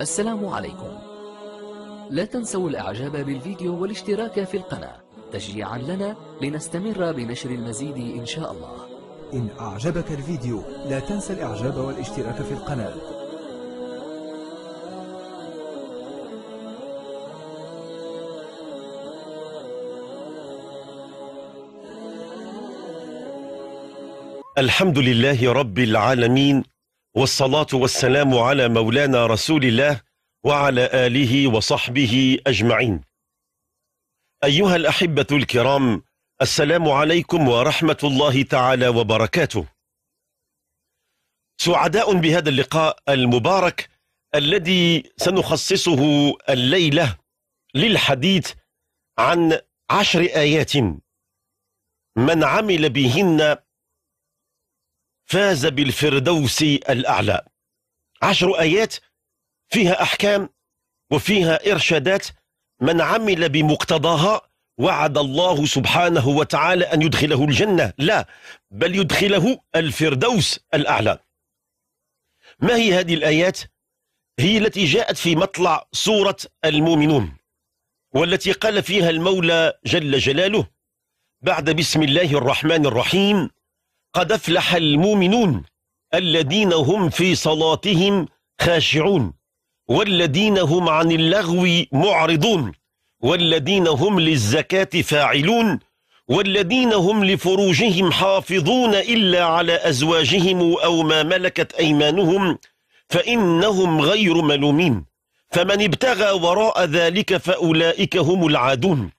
السلام عليكم. لا تنسوا الإعجاب بالفيديو والاشتراك في القناة. تشجيعا لنا لنستمر بنشر المزيد إن شاء الله. إن أعجبك الفيديو لا تنسى الإعجاب والاشتراك في القناة. الحمد لله رب العالمين والصلاة والسلام على مولانا رسول الله وعلى آله وصحبه أجمعين. أيها الأحبة الكرام السلام عليكم ورحمة الله تعالى وبركاته. سعداء بهذا اللقاء المبارك الذي سنخصصه الليلة للحديث عن عشر آيات من عمل بهن فاز بالفردوس الأعلى. عشر آيات فيها أحكام وفيها إرشادات. من عمل بمقتضاها وعد الله سبحانه وتعالى أن يدخله الجنة. لا بل يدخله الفردوس الأعلى. ما هي هذه الآيات؟ هي التي جاءت في مطلع سورة المؤمنون والتي قال فيها المولى جل جلاله بعد بسم الله الرحمن الرحيم قد افلح المؤمنون الذين هم في صلاتهم خاشعون والذين هم عن اللغو معرضون والذين هم للزكاة فاعلون والذين هم لفروجهم حافظون إلا على أزواجهم أو ما ملكت أيمانهم فإنهم غير ملومين. فمن ابتغى وراء ذلك فأولئك هم العادون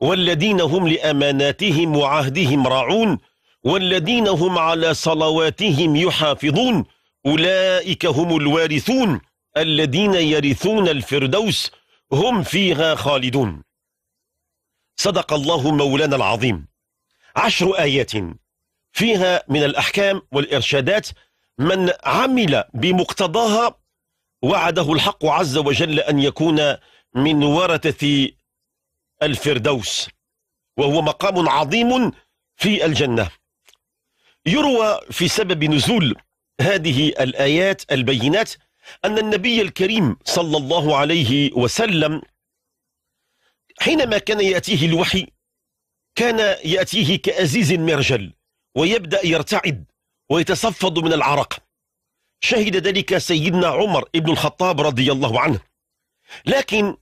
والذين هم لأماناتهم وعهدهم راعون. والذين هم على صلواتهم يحافظون أولئك هم الوارثون الذين يرثون الفردوس هم فيها خالدون. صدق الله مولانا العظيم. عشر آيات فيها من الأحكام والإرشادات من عمل بمقتضاها وعده الحق عز وجل أن يكون من ورثة الفردوس وهو مقام عظيم في الجنة. يروى في سبب نزول هذه الآيات البينات أن النبي الكريم صلى الله عليه وسلم حينما كان يأتيه الوحي كان يأتيه كأزيز مرجل ويبدأ يرتعد ويتصفد من العرق. شهد ذلك سيدنا عمر بن الخطاب رضي الله عنه. لكن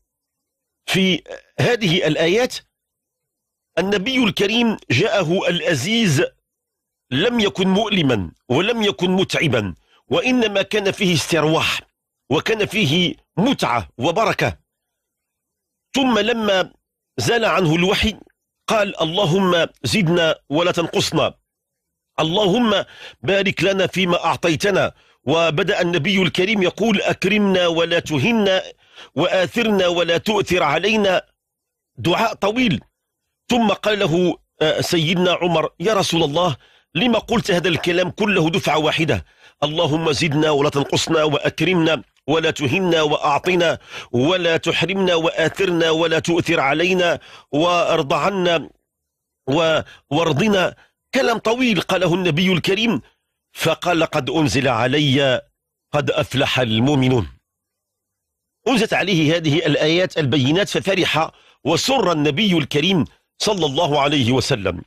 في هذه الآيات النبي الكريم جاءه الأزيز لم يكن مؤلما ولم يكن متعبا وإنما كان فيه استرواح وكان فيه متعة وبركة. ثم لما زال عنه الوحي قال اللهم زدنا ولا تنقصنا اللهم بارك لنا فيما أعطيتنا. وبدأ النبي الكريم يقول أكرمنا ولا تهنا وآثرنا ولا تؤثر علينا. دعاء طويل. ثم قال له آه، سيدنا عمر يا رسول الله لما قلت هذا الكلام كله دفعة واحدة. اللهم زدنا ولا تنقصنا وأكرمنا ولا تهنا وأعطنا ولا تحرمنا وآثرنا ولا تؤثر علينا وارض عنا وارضنا. كلام طويل قاله النبي الكريم فقال قد أنزل علي قد أفلح المؤمنون. أنزلت عليه هذه الآيات البينات ففرح وسر النبي الكريم صلى الله عليه وسلم.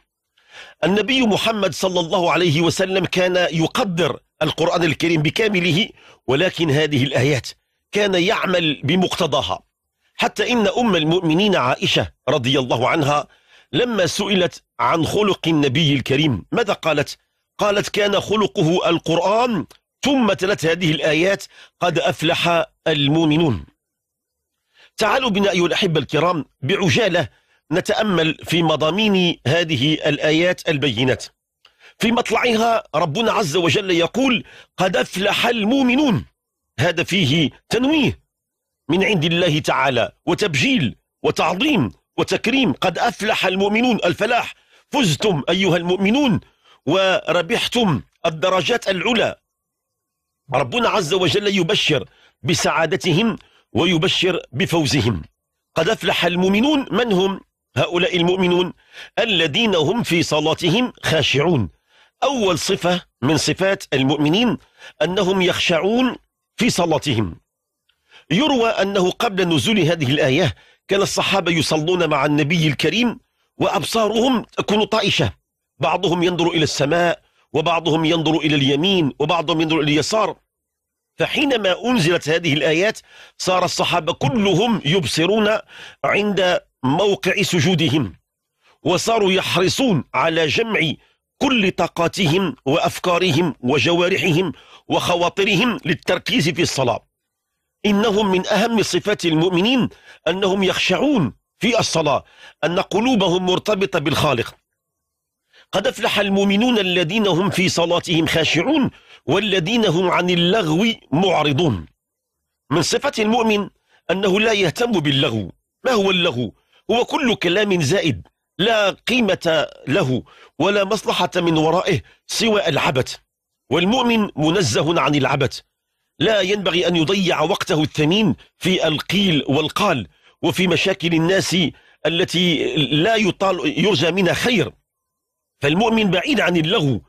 النبي محمد صلى الله عليه وسلم كان يقدر القرآن الكريم بكامله ولكن هذه الآيات كان يعمل بمقتضاها حتى إن أم المؤمنين عائشة رضي الله عنها لما سئلت عن خلق النبي الكريم ماذا قالت؟ قالت كان خلقه القرآن ثم تلت هذه الآيات قد أفلح المؤمنون تعالوا بنا أيها الأحبة الكرام بعجالة نتأمل في مضامين هذه الآيات البينات. في مطلعها ربنا عز وجل يقول قد أفلح المؤمنون. هذا فيه تنويه من عند الله تعالى وتبجيل وتعظيم وتكريم. قد أفلح المؤمنون. الفلاح. فزتم أيها المؤمنون وربحتم الدرجات العلى. ربنا عز وجل يبشر بسعادتهم ويبشر بفوزهم. قد أفلح المؤمنون. من هم؟ هؤلاء المؤمنون الذين هم في صلاتهم خاشعون. أول صفة من صفات المؤمنين أنهم يخشعون في صلاتهم. يروى أنه قبل نزول هذه الآية كان الصحابة يصلون مع النبي الكريم وأبصارهم تكون طائشة. بعضهم ينظر إلى السماء وبعضهم ينظر إلى اليمين وبعضهم ينظر إلى اليسار. فحينما أنزلت هذه الآيات صار الصحابة كلهم يبصرون عند موقع سجودهم وصاروا يحرصون على جمع كل طاقاتهم وأفكارهم وجوارحهم وخواطرهم للتركيز في الصلاة. إنهم من أهم صفات المؤمنين أنهم يخشعون في الصلاة أن قلوبهم مرتبطة بالخالق. قد أفلح المؤمنون الذين هم في صلاتهم خاشعون والذين هم عن اللغو معرضون. من صفة المؤمن أنه لا يهتم باللغو. ما هو اللغو؟ هو كل كلام زائد لا قيمة له ولا مصلحة من ورائه سوى العبث. والمؤمن منزه عن العبث. لا ينبغي أن يضيع وقته الثمين في القيل والقال وفي مشاكل الناس التي لا يطال يرجى منها خير. فالمؤمن بعيد عن اللغو.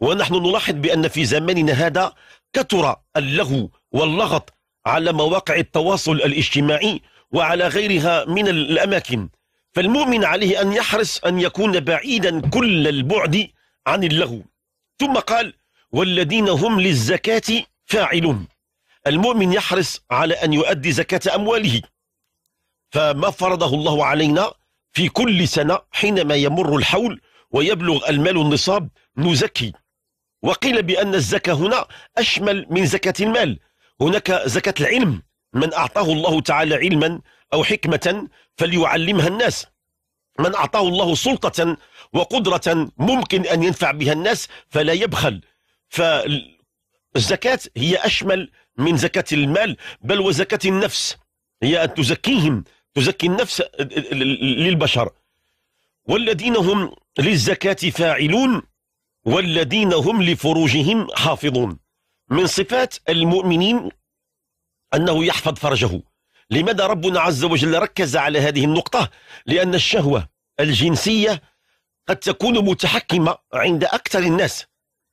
ونحن نلاحظ بأن في زماننا هذا كثر اللغو واللغط على مواقع التواصل الاجتماعي وعلى غيرها من الأماكن. فالمؤمن عليه أن يحرص أن يكون بعيدا كل البعد عن اللغو. ثم قال والذين هم للزكاة فاعلون. المؤمن يحرص على أن يؤدي زكاة أمواله. فما فرضه الله علينا في كل سنة حينما يمر الحول ويبلغ المال النصاب نزكي. وقيل بأن الزكاة هنا أشمل من زكاة المال. هناك زكاة العلم. من أعطاه الله تعالى علما أو حكمة فليعلمها الناس. من أعطاه الله سلطة وقدرة ممكن أن ينفع بها الناس فلا يبخل. فالزكاة هي أشمل من زكاة المال بل وزكاة النفس. هي أن تزكيهم تزكي النفس للبشر. والذين هم للزكاة فاعلون والذين هم لفروجهم حافظون. من صفات المؤمنين أنه يحفظ فرجه. لماذا ربنا عز وجل ركز على هذه النقطة؟ لأن الشهوة الجنسية قد تكون متحكمة عند أكثر الناس.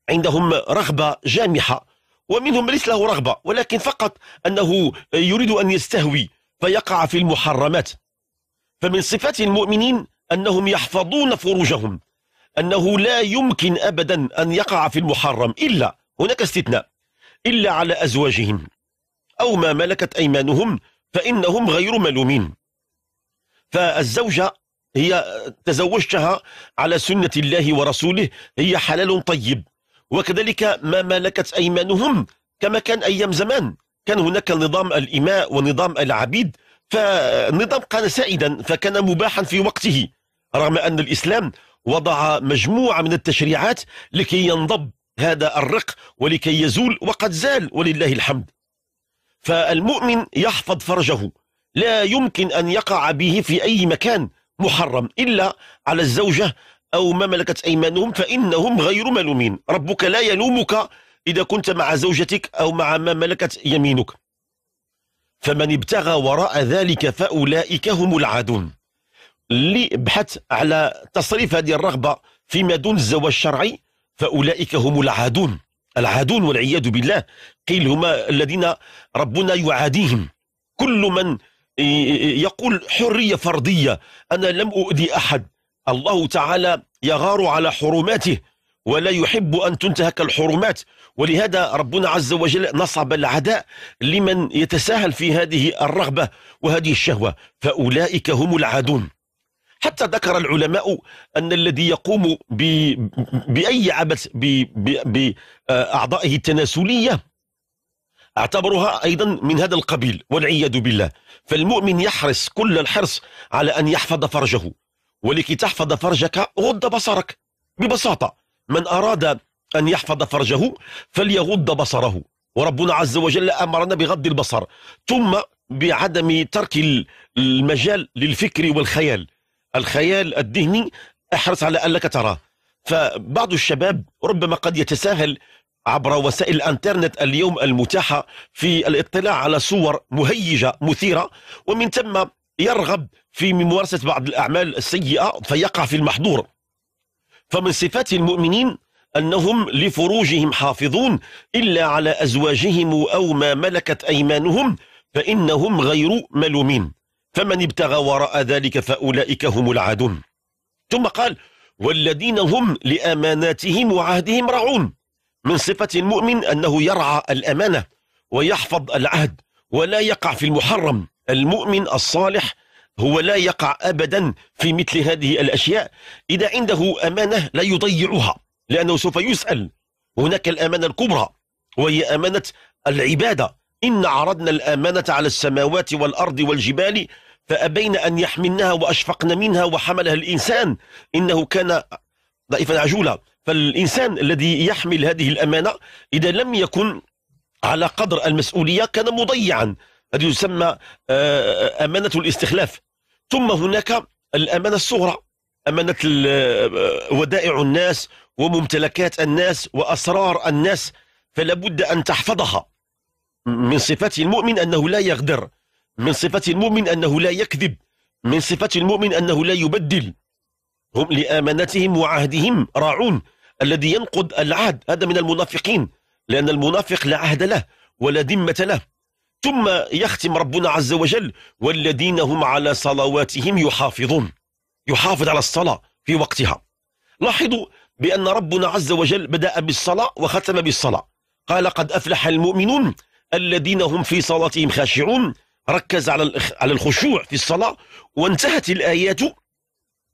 عندهم رغبة جامحة ومنهم ليس له رغبة ولكن فقط أنه يريد أن يستهوي فيقع في المحرمات. فمن صفات المؤمنين أنهم يحفظون فروجهم أنه لا يمكن أبدا أن يقع في المحرم إلا هناك استثناء إلا على أزواجهم. أو ما ملكت أيمانهم فإنهم غير ملومين. فالزوجة هي تزوجتها على سنة الله ورسوله هي حلال طيب. وكذلك ما ملكت أيمانهم كما كان أيام زمان. كان هناك نظام الإماء ونظام العبيد فالنظام كان سائدا فكان مباحا في وقته. رغم أن الإسلام وضع مجموعة من التشريعات لكي ينضب هذا الرق ولكي يزول وقد زال ولله الحمد. فالمؤمن يحفظ فرجه. لا يمكن أن يقع به في أي مكان محرم إلا على الزوجة أو ما ملكت أيمانهم فإنهم غير ملومين. ربك لا يلومك إذا كنت مع زوجتك أو مع ما ملكت يمينك. فمن ابتغى وراء ذلك فأولئك هم العادون. اللي بحث على تصريف هذه الرغبة فيما دون الزواج الشرعي فأولئك هم العادون. العادون والعياذ بالله. قيل هما الذين ربنا يعاديهم. كل من يقول حرية فردية أنا لم أؤذي أحد. الله تعالى يغار على حرماته ولا يحب أن تنتهك الحرمات. ولهذا ربنا عز وجل نصب العداء لمن يتساهل في هذه الرغبة وهذه الشهوة. فأولئك هم العادون. حتى ذكر العلماء أن الذي يقوم ب... بأي عبث بأعضائه التناسلية اعتبرها أيضا من هذا القبيل والعياذ بالله. فالمؤمن يحرص كل الحرص على أن يحفظ فرجه ولكي تحفظ فرجك غض بصرك ببساطة. من أراد أن يحفظ فرجه فليغض بصره. وربنا عز وجل أمرنا بغض البصر ثم بعدم ترك المجال للفكر والخيال. الخيال الذهني أحرص على أنك تراه. فبعض الشباب ربما قد يتساهل عبر وسائل الإنترنت اليوم المتاحة في الاطلاع على صور مهيجة مثيرة ومن ثم يرغب في ممارسة بعض الأعمال السيئة فيقع في المحظور. فمن صفات المؤمنين أنهم لفروجهم حافظون إلا على أزواجهم أو ما ملكت أيمانهم فإنهم غير ملومين. فمن ابتغى وراء ذلك فأولئك هم العادون. ثم قال والذين هم لأماناتهم وعهدهم راعون. من صفة المؤمن أنه يرعى الأمانة ويحفظ العهد ولا يقع في المحرم. المؤمن الصالح هو لا يقع أبدا في مثل هذه الأشياء. إذا عنده أمانة لا يضيعها لأنه سوف يسأل. هناك الأمانة الكبرى وهي أمانة العبادة. إن عرضنا الأمانة على السماوات والأرض والجبال فأبين أن يحملنها وأشفقن منها وحملها الإنسان إنه كان ضعيفا عجولا. فالإنسان الذي يحمل هذه الأمانة إذا لم يكن على قدر المسؤولية كان مضيعا. هذه يسمى آه، أمانة الاستخلاف. ثم هناك الأمانة الصغرى. أمانة آه، ودائع الناس وممتلكات الناس وأسرار الناس. فلا بد أن تحفظها. من صفات المؤمن أنه لا يغدر. من صفات المؤمن أنه لا يكذب من صفات المؤمن أنه لا يبدل. هم لآمانتهم وعهدهم راعون الذي ينقض العهد هذا من المنافقين لأن المنافق لا عهد له ولا ذمة له. ثم يختم ربنا عز وجل والذين هم على صلواتهم يحافظون يحافظ على الصلاة في وقتها. لاحظوا بأن ربنا عز وجل بدأ بالصلاة وختم بالصلاة. قال قد أفلح المؤمنون الذين هم في صلاتهم خاشعون ركز على على الخشوع في الصلاة وانتهت الآيات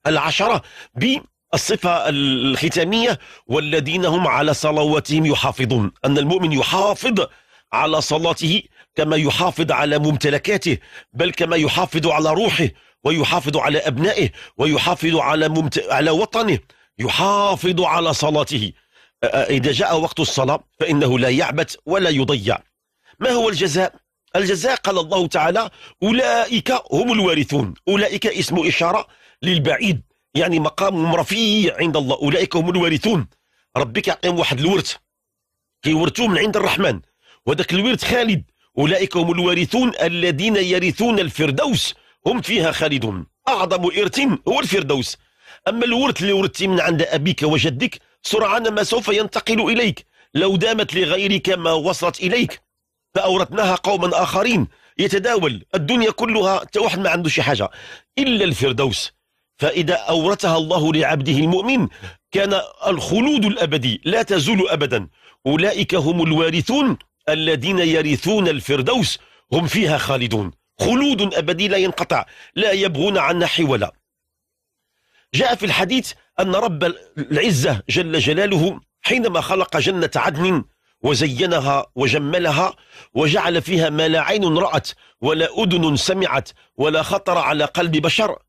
العشرة بالصفة الختامية والذين هم على صلواتهم يحافظون. أن المؤمن يحافظ على صلاته كما يحافظ على ممتلكاته بل كما يحافظ على روحه ويحافظ على أبنائه ويحافظ على, ممت... على وطنه يحافظ على صلاته. إذا جاء وقت الصلاة فإنه لا يعبث ولا يضيع. ما هو الجزاء؟ الجزاء قال الله تعالى أولئك هم الوارثون. أولئك اسم إشارة للبعيد يعني مقام رفيع عند الله. أولئك هم الوارثون. ربك يعطيهم واحد الورث. كيورثوه من عند الرحمن. وذاك الورث خالد. أولئك هم الوارثون الذين يرثون الفردوس. هم فيها خالدون. أعظم إرث هو الفردوس. أما الورث اللي ورثت من عند أبيك وجدك سرعان ما سوف ينتقل إليك. لو دامت لغيرك ما وصلت إليك. فأورثناها قوما آخرين. يتداول الدنيا كلها واحد ما عنده شي حاجة. إلا الفردوس. فإذا أورثها الله لعبده المؤمن كان الخلود الأبدي. لا تزول أبدا. أولئك هم الوارثون الذين يرثون الفردوس. هم فيها خالدون. خلود أبدي لا ينقطع. لا يبغون عنا حولا. جاء في الحديث أن رب العزة جل جلاله حينما خلق جنة عدن وزينها وجملها وجعل فيها ما لا عين رأت ولا أذن سمعت ولا خطر على قلب بشر.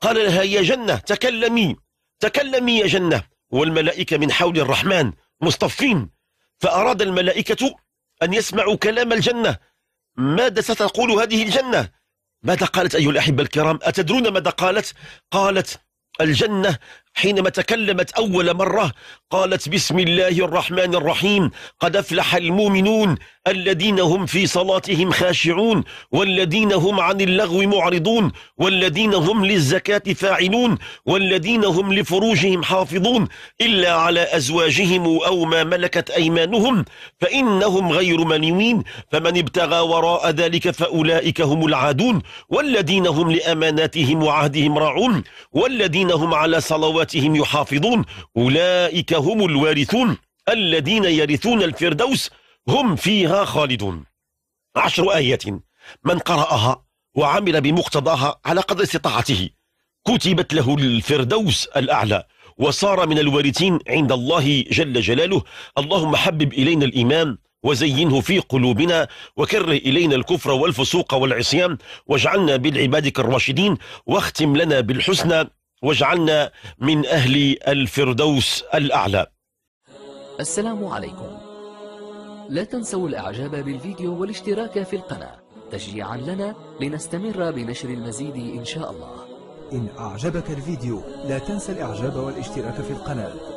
قال لها يا جنة تكلمي تكلمي يا جنة. والملائكة من حول الرحمن مصطفين. فأراد الملائكة أن يسمعوا كلام الجنة. ماذا ستقول هذه الجنة؟ ماذا قالت أيها الأحبة الكرام؟ أتدرون ماذا قالت؟ قالت الجنة حينما تكلمت أول مرة قالت بسم الله الرحمن الرحيم قد أفلح المؤمنون الذين هم في صلاتهم خاشعون والذين هم عن اللغو معرضون والذين هم للزكاة فاعلون والذين هم لفروجهم حافظون إلا على أزواجهم أو ما ملكت أيمانهم فإنهم غير منوين فمن ابتغى وراء ذلك فأولئك هم العادون والذين هم لأماناتهم وعهدهم راعون والذين هم على صلواتهم يحافظون. أولئك هم الوارثون. الذين يرثون الفردوس هم فيها خالدون. عشر آيات. من قرأها وعمل بمقتضاها على قدر استطاعته كتبت له الفردوس الأعلى وصار من الوارثين عند الله جل جلاله. اللهم حبب إلينا الإيمان وزينه في قلوبنا وكره إلينا الكفر والفسوق والعصيان واجعلنا بالعبادك الراشدين واختم لنا بالحسنى. واجعلنا من أهل الفردوس الأعلى. السلام عليكم. لا تنسوا الإعجاب بالفيديو والاشتراك في القناة. تشجيعا لنا لنستمر بنشر المزيد إن شاء الله. إن أعجبك الفيديو لا تنسى الإعجاب والاشتراك في القناة.